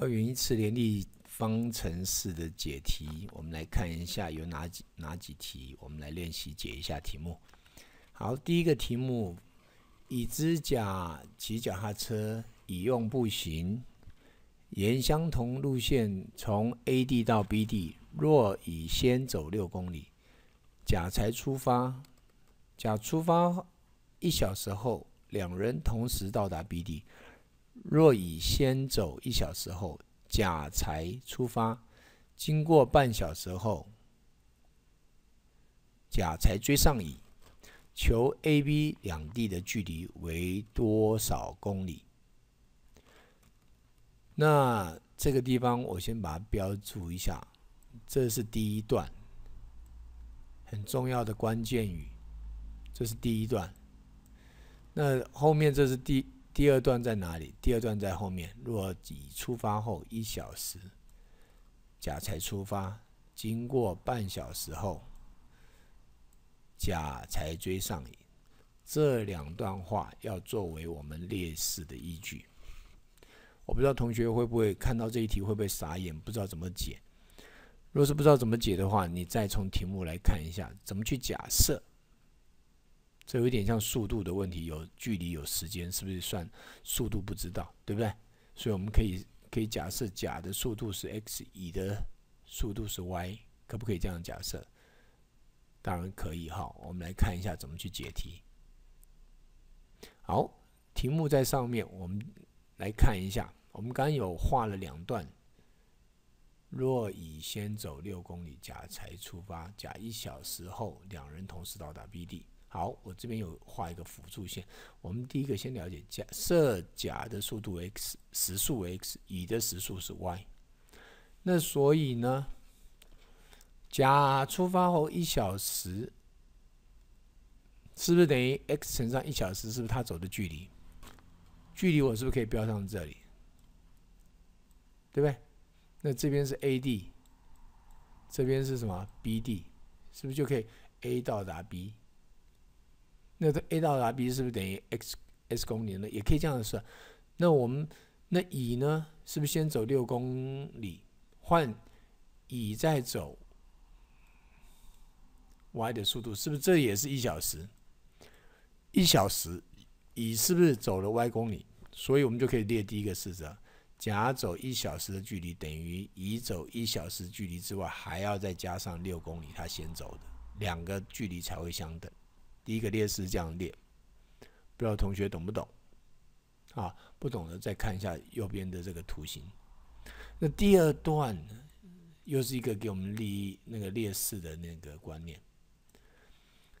二元一次联立方程式的解题，我们来看一下有哪几哪几题，我们来练习解一下题目。好，第一个题目：已知甲骑脚踏车，乙用步行，沿相同路线从 A 地到 B 地，若乙先走六公里，甲才出发，甲出发一小时后，两人同时到达 B 地。若乙先走一小时后，甲才出发，经过半小时后，甲才追上乙，求 A、B 两地的距离为多少公里？那这个地方我先把它标注一下，这是第一段，很重要的关键语，这是第一段。那后面这是第。第二段在哪里？第二段在后面。若乙出发后一小时，甲才出发，经过半小时后，甲才追上乙。这两段话要作为我们列式的依据。我不知道同学会不会看到这一题会不会傻眼，不知道怎么解。若是不知道怎么解的话，你再从题目来看一下，怎么去假设。这有点像速度的问题，有距离有时间，是不是算速度不知道，对不对？所以我们可以可以假设甲的速度是 x，乙的速度是 y，可不可以这样假设？当然可以哈。我们来看一下怎么去解题。好，题目在上面，我们来看一下。我们刚有画了两段，若乙先走六公里，甲才出发，甲一小时后，两人同时到达 B 地。好，我这边有画一个辅助线。我们第一个先了解甲设甲的速度为 x 时速为 x，乙的时速是 y。那所以呢，甲出发后一小时，是不是等于 x 乘上一小时？是不是他走的距离？距离我是不是可以标上这里？对不对？那这边是 A 地，这边是什么 B 地？是不是就可以 A 到达 B？那这 A 到达 B 是不是等于 x x 公里呢？也可以这样算。那我们那乙呢，是不是先走六公里，换乙再走 y 的速度，是不是这也是一小时？一小时，乙是不是走了 y 公里？所以我们就可以列第一个式子：甲走一小时的距离等于乙走一小时距离之外还要再加上六公里，他先走的，两个距离才会相等。第一个列式这样列，不知道同学懂不懂？啊，不懂的再看一下右边的这个图形。那第二段又是一个给我们立那个列式的那个观念，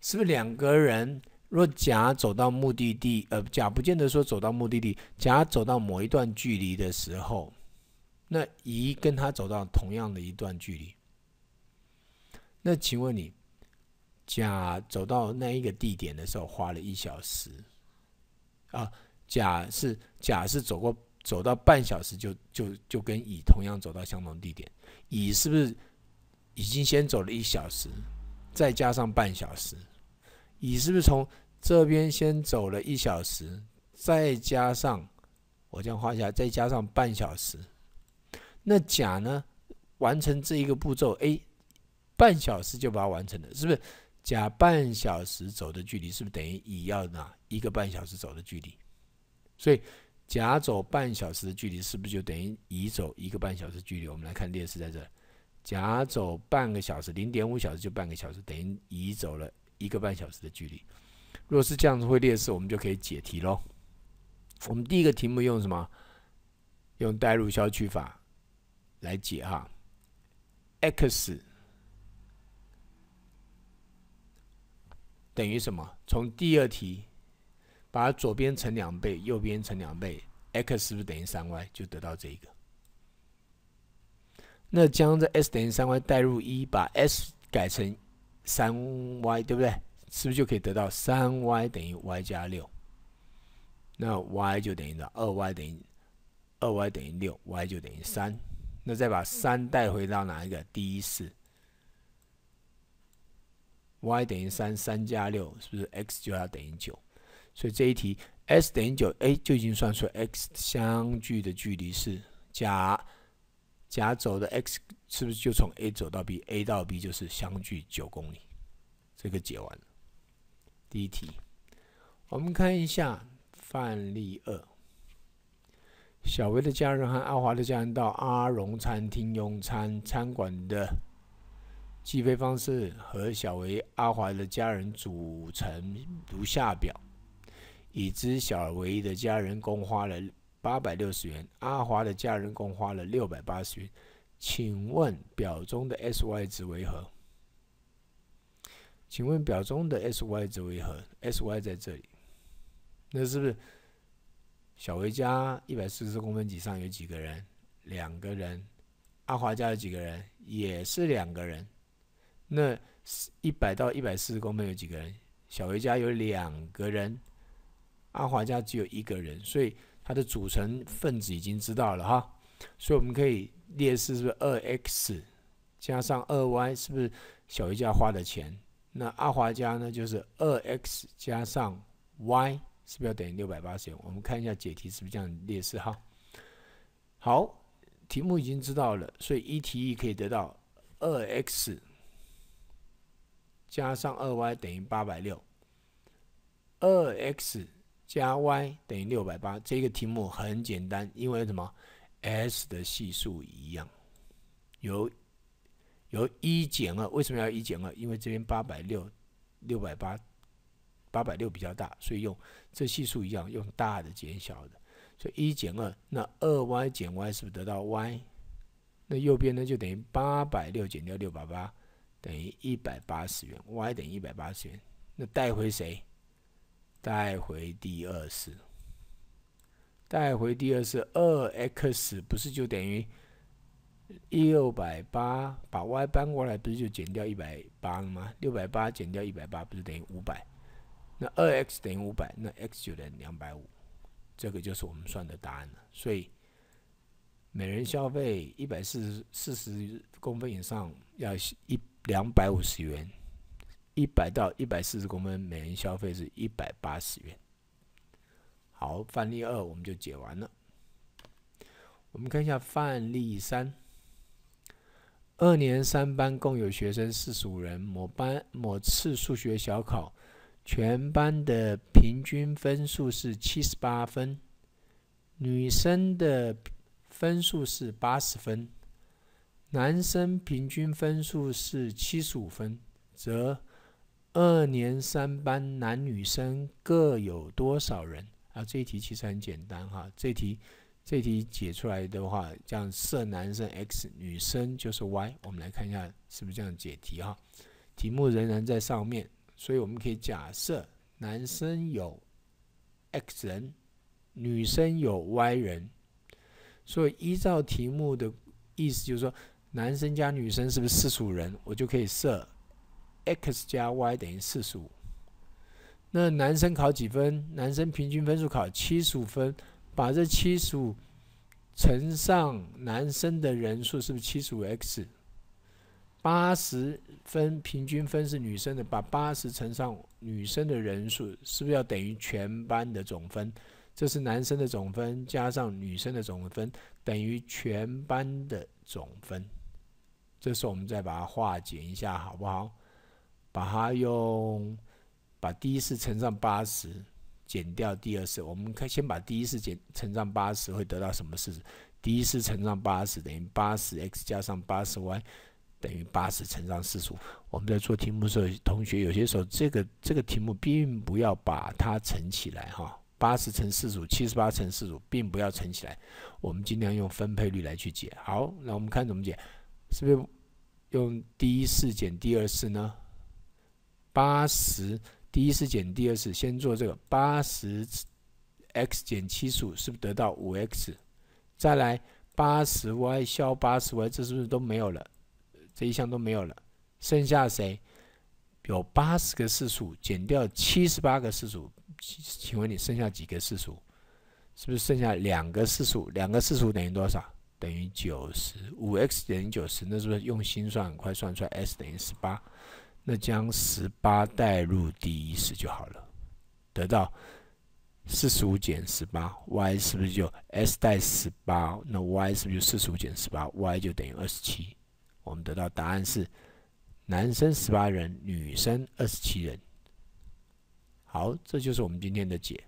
是不是两个人若甲走到目的地，呃，甲不见得说走到目的地，甲走到某一段距离的时候，那乙跟他走到同样的一段距离，那请问你？甲走到那一个地点的时候花了一小时，啊，甲是甲是走过走到半小时就就就跟乙同样走到相同地点，乙是不是已经先走了一小时，再加上半小时，乙是不是从这边先走了一小时，再加上我这样画下，再加上半小时，那甲呢完成这一个步骤，A 半小时就把它完成了，是不是？甲半小时走的距离是不是等于乙要哪一个半小时走的距离？所以甲走半小时的距离是不是就等于乙走一个半小时距离？我们来看列式在这，甲走半个小时，零点五小时就半个小时，等于乙走了一个半小时的距离。如果是这样子会列式，我们就可以解题喽。我们第一个题目用什么？用代入消去法来解哈，x。等于什么？从第二题把左边乘两倍，右边乘两倍，x 是不是等于三 y？就得到这一个。那将这 s 等于三 y 代入一，把 s 改成三 y，对不对？是不是就可以得到三 y 等于 y 加六？那 y 就等于了二 y 等于二 y 等于六，y 就等于三。那再把三带回到哪一个？第一式。Y 等于三，三加六是不是 x 就要等于九？所以这一题 s 等于九，哎，就已经算出 x 相距的距离是甲甲走的 x 是不是就从 A 走到 B？A 到 B 就是相距九公里。这个解完了。第一题，我们看一下范例二。小薇的家人和阿华的家人到阿荣餐厅用餐，餐馆的计费方式和小维、阿华的家人组成如下表。已知小维的家人共花了八百六十元，阿华的家人共花了六百八十元。请问表中的 S Y 值为何？请问表中的 S Y 值为何？S Y 在这里，那是不是？小维家一百四十公分以上有几个人？两个人。阿华家有几个人？也是两个人。那一百到一百四十公分有几个人？小维家有两个人，阿华家只有一个人。所以它的组成分子已经知道了哈。所以我们可以列式是不是二 x 加上二 y 是不是小维家花的钱？那阿华家呢就是二 x 加上 y。是不是要等于六百八十元？我们看一下解题是不是这样列式哈。好，题目已经知道了，所以一题一可以得到二 x 加上二 y 等于八百六，二 x 加 y 等于六百八。这个题目很简单，因为什么？s 的系数一样，由由一减二。为什么要一减二？因为这边八百六，六百八。八百六比较大，所以用这系数一样，用大的减小的，所以一减二，那二 y 减 y 是不是得到 y？那右边呢就等于八百六减掉六百八，等于一百八十元，y 等于一百八十元。那带回谁？带回第二式。带回第二式，二 x 不是就等于六百八？把 y 搬过来，不是就减掉一百八了吗？六百八减掉一百八，不是等于五百？那二 x 等于五百，那 x 就等于两百五，这个就是我们算的答案了。所以每人消费一百四十四十公分以上要一两百五十元，一百到一百四十公分每人消费是一百八十元。好，范例二我们就解完了。我们看一下范例三，二年三班共有学生四十五人，某班某次数学小考。全班的平均分数是七十八分，女生的分数是八十分，男生平均分数是七十五分，则二年三班男女生各有多少人？啊，这一题其实很简单哈，这题这题解出来的话，这样设男生 x，女生就是 y，我们来看一下是不是这样解题哈？题目仍然在上面。所以我们可以假设男生有 x 人，女生有 y 人。所以依照题目的意思，就是说男生加女生是不是四十五人？我就可以设 x 加 y 等于四十五。那男生考几分？男生平均分数考七十五分，把这七十五乘上男生的人数，是不是七十五 x？八十分平均分是女生的，把八十乘上女生的人数，是不是要等于全班的总分？这是男生的总分加上女生的总分等于全班的总分。这时候我们再把它化简一下，好不好？把它用把第一次乘上八十，减掉第二次。我们看先把第一次减乘上八十，会得到什么式子？第一次乘上八十等于八十 x 加上八十 y。等于八十乘上四十五。我们在做题目的时候，同学有些时候这个这个题目并不要把它乘起来哈。八十乘四十五，七十八乘四十五，并不要乘起来。我们尽量用分配率来去解。好，那我们看怎么解，是不是用第一式减第二式呢？八十第一式减第二式，先做这个八十 x 减七十五，是不是得到五 x？再来八十 y 消八十 y，这是不是都没有了？这一项都没有了，剩下谁？有八十个次数，减掉七十八个次数，请问你剩下几个次数？是不是剩下两个次数？两个次数等于多少？等于九十五 x 等于九十，那是不是用心算很快算出来？s 等于十八，那将十八代入第一式就好了，得到四十五减十八，y 是不是就 s 带十八？那 y 是不是就四十五减十八？y 就等于二十七。我们得到答案是男生十八人，女生二十七人。好，这就是我们今天的解。